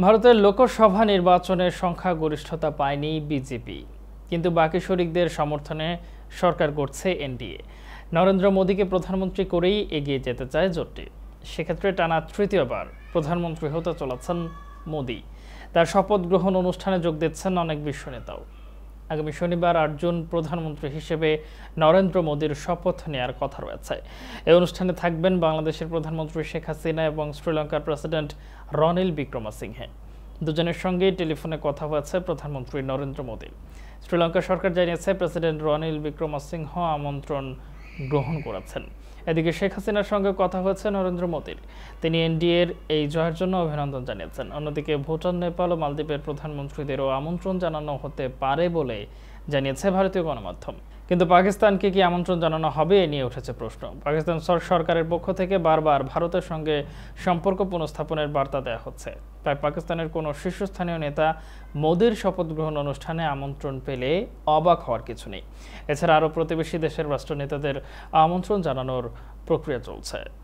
ভারতের লোকসভা নির্বাচনের সংখ্যাগরিষ্ঠতা পায়নি বিজেপি, কিন্তু বাকি শরিকদের সমর্থনে সরকার করছে এনডিএ। নরেন্দ্র মোদীকে প্রধানমন্ত্রী করেই এগিয়ে যেতে চায় জোটটি। সেক্ষেত্রে টানা তৃতীয়বার প্রধানমন্ত্রী হতে চলেছেন মোদী। তার শপথ গ্রহণ অনুষ্ঠানে যোগ দিচ্ছেন অনেক বিশ্ব নেতাও। আগামী শনিবার আটজন প্রধানমন্ত্রী হিসেবে নরেন্দ্র মোদীর শপথ নেওয়ার কথা রয়েছে। এই অনুষ্ঠানে থাকবেন বাংলাদেশের প্রধানমন্ত্রী শেখ হাসিনা এবং শ্রীলঙ্কার প্রেসিডেন্ট রনিল বিক্রমাসিংহে। দুজনের সঙ্গে টেলিফোনে কথা হয়েছে প্রধানমন্ত্রী নরেন্দ্র মোদী। শ্রীলঙ্কা সরকার জানিয়েছে, প্রেসিডেন্ট রনিল বিক্রমাসিংহ আমন্ত্রণ গ্রহণ করেছেন। এদিকে শেখ হাসিনার সঙ্গে কথা হয়েছে নরেন্দ্র মোদীর। তিনি এনডিএর এই জয়ের জন্য অভিনন্দন জানিয়েছেন। অন্যদিকে ভুটান, নেপাল ও মালদ্বীপের প্রধানমন্ত্রীদেরও আমন্ত্রণ জানানো হতে পারে বলে জানিয়েছে ভারতীয় গণমাধ্যম। কিন্তু পাকিস্তানকে কি আমন্ত্রণ জানানো হবে এ নিয়ে উঠেছে প্রশ্ন। পাকিস্তান সরকারের পক্ষ থেকে বারবার ভারতের সঙ্গে সম্পর্ক পুনঃস্থাপনের বার্তা দেওয়া হচ্ছে। তাই পাকিস্তানের কোনো শীর্ষস্থানীয় নেতা মোদীর শপথ গ্রহণ অনুষ্ঠানে আমন্ত্রণ পেলে অবাক হওয়ার কিছু নেই। এছাড়া আরও প্রতিবেশী দেশের রাষ্ট্রনেতাদের আমন্ত্রণ জানানোর প্রক্রিয়া চলছে।